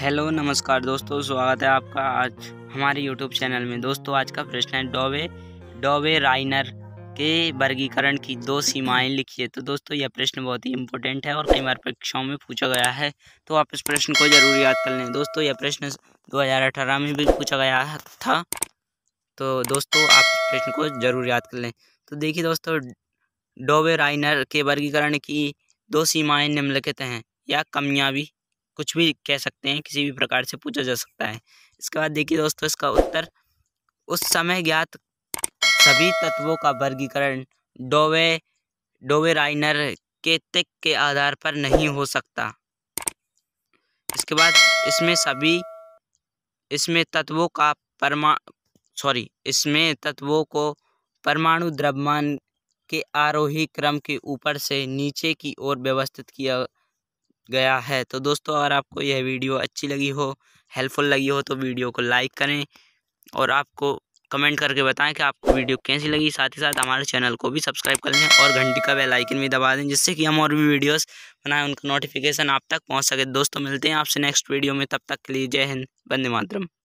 Hello, नमस्कार दोस्तों, स्वागत है आपका आज हमारे यूट्यूब चैनल में। दोस्तों, आज का प्रश्न है डोवे डोवे राइनर के वर्गीकरण की दो सीमाएँ लिखिए। तो दोस्तों, यह प्रश्न बहुत ही इंपॉर्टेंट है और कई बार परीक्षाओं में पूछा गया है तो आप इस प्रश्न को ज़रूर याद कर लें। दोस्तों, यह प्रश्न 2018 में भी पूछा गया था तो दोस्तों, आप इस प्रश्न को ज़रूर याद कर लें। तो देखिए दोस्तों डोवे राइनर के वर्गीकरण की दो सीमाएँ निम्नलिखित हैं, या कमियाँ भी। कुछ भी कह सकते हैं, किसी भी प्रकार से पूछा जा सकता है। इसके बाद देखिए दोस्तों, इसका उत्तर, उस समय ज्ञात सभी तत्वों का वर्गीकरण डोवे डोवे राइनर के तिक के आधार पर नहीं हो सकता। इसके बाद इसमें सभी, इसमें तत्वों का परमा, सॉरी, इसमें तत्वों को परमाणु द्रव्यमान के आरोही क्रम के ऊपर से नीचे की ओर व्यवस्थित किया गया है। तो दोस्तों, अगर आपको यह वीडियो अच्छी लगी हो, हेल्पफुल लगी हो तो वीडियो को लाइक करें और आपको कमेंट करके बताएँ कि आपको वीडियो कैसी लगी। साथ ही साथ हमारे चैनल को भी सब्सक्राइब कर लें और घंटी का बेल आइकन भी दबा दें, जिससे कि हम और भी वीडियोस बनाएँ, उनका नोटिफिकेशन आप तक पहुँच सके। दोस्तों, मिलते हैं आपसे नेक्स्ट वीडियो में। तब तक के लिए जय हिंद बंदे मातरम।